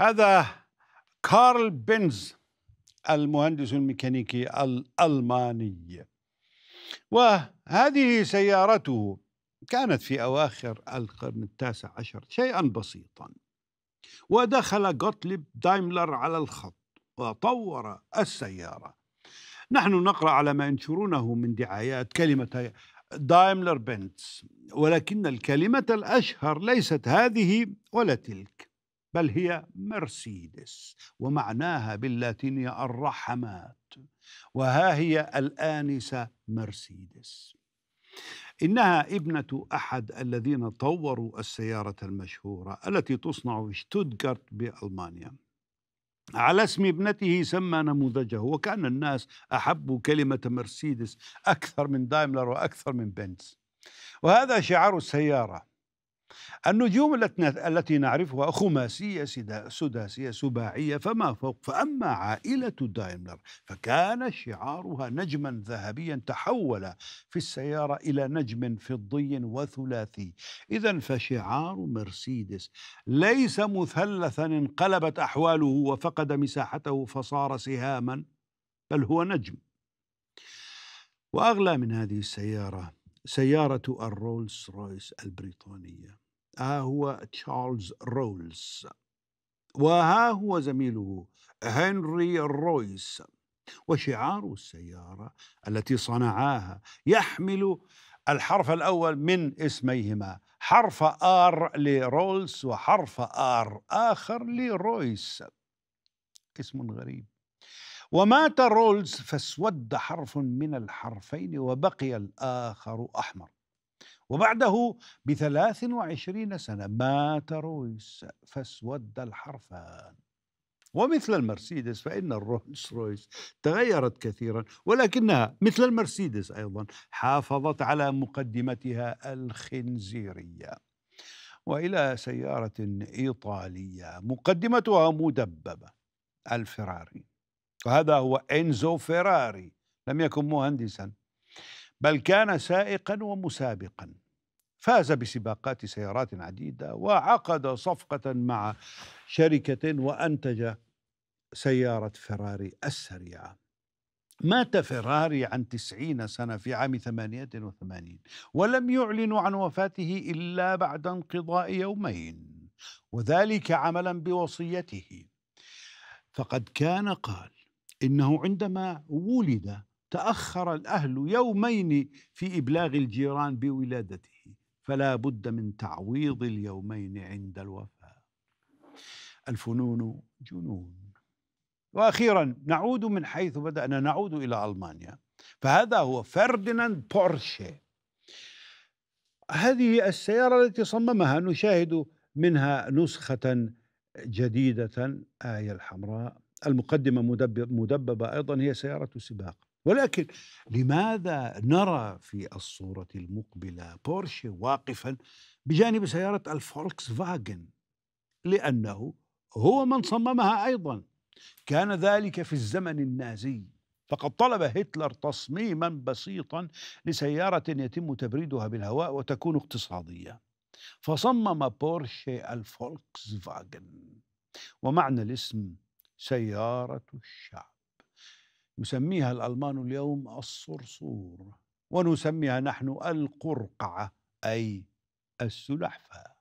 هذا كارل بنز المهندس الميكانيكي الألماني. وهذه سيارته كانت في أواخر القرن التاسع عشر شيئا بسيطا. ودخل غوتليب دايملر على الخط وطور السيارة. نحن نقرأ على ما ينشرونه من دعايات كلمة دايملر بنز ولكن الكلمة الأشهر ليست هذه ولا تلك. بل هي مرسيدس ومعناها باللاتينية الرحمات. وها هي الآنسة مرسيدس. إنها ابنة أحد الذين طوروا السيارة المشهورة التي تصنع في شتوتغارت بألمانيا. على اسم ابنته سمى نموذجه وكان الناس أحبوا كلمة مرسيدس أكثر من دايملر وأكثر من بنز وهذا شعار السيارة. النجوم التي نعرفها خماسية سداسية سباعية فما فوق فأما عائلة دايملر فكان شعارها نجما ذهبيا تحول في السيارة إلى نجم فضي وثلاثي. إذا فشعار مرسيدس ليس مثلثا انقلبت أحواله وفقد مساحته فصار سهاما بل هو نجم. وأغلى من هذه السيارة سيارة الرولز رويس البريطانية. ها هو تشارلز رولز وها هو زميله هنري رويس. وشعار السيارة التي صنعاها يحمل الحرف الأول من اسميهما حرف آر لرولز وحرف آر آخر لرويس. اسم غريب. ومات رولز فاسود حرف من الحرفين وبقي الآخر أحمر. وبعده بثلاث وعشرين سنة مات رويس فاسود الحرفان. ومثل المرسيدس فإن الرولز رويس تغيرت كثيرا ولكنها مثل المرسيدس أيضا حافظت على مقدمتها الخنزيرية. وإلى سيارة إيطالية مقدمتها مدببة الفراري. وهذا هو إنزو فيراري لم يكن مهندسا بل كان سائقا ومسابقا. فاز بسباقات سيارات عديدة وعقد صفقة مع شركة وأنتج سيارة فيراري السريعة. مات فيراري عن تسعين سنة في عام ثمانية وثمانين ولم يعلنوا عن وفاته إلا بعد انقضاء يومين وذلك عملا بوصيته. فقد كان قال إنه عندما ولد تأخر الأهل يومين في إبلاغ الجيران بولادته فلا بد من تعويض اليومين عند الوفاة. الفنون جنون. وأخيرا نعود من حيث بدأنا نعود إلى ألمانيا. فهذا هو فرديناند بورشي. هذه السيارة التي صممها نشاهد منها نسخة جديدة آية الحمراء. المقدمة مدببة أيضا هي سيارة سباق. ولكن لماذا نرى في الصورة المقبلة بورشه واقفا بجانب سيارة الفولكس فاجن لأنه هو من صممها أيضا. كان ذلك في الزمن النازي. فقد طلب هتلر تصميما بسيطا لسيارة يتم تبريدها بالهواء وتكون اقتصادية. فصمم بورشه الفولكس فاجن ومعنى الاسم سيارة الشعب. يسميها الألمان اليوم الصرصور ونسميها نحن القرقعة أي السلحفاة.